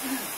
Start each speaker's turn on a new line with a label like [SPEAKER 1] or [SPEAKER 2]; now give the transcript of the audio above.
[SPEAKER 1] Mm-hmm.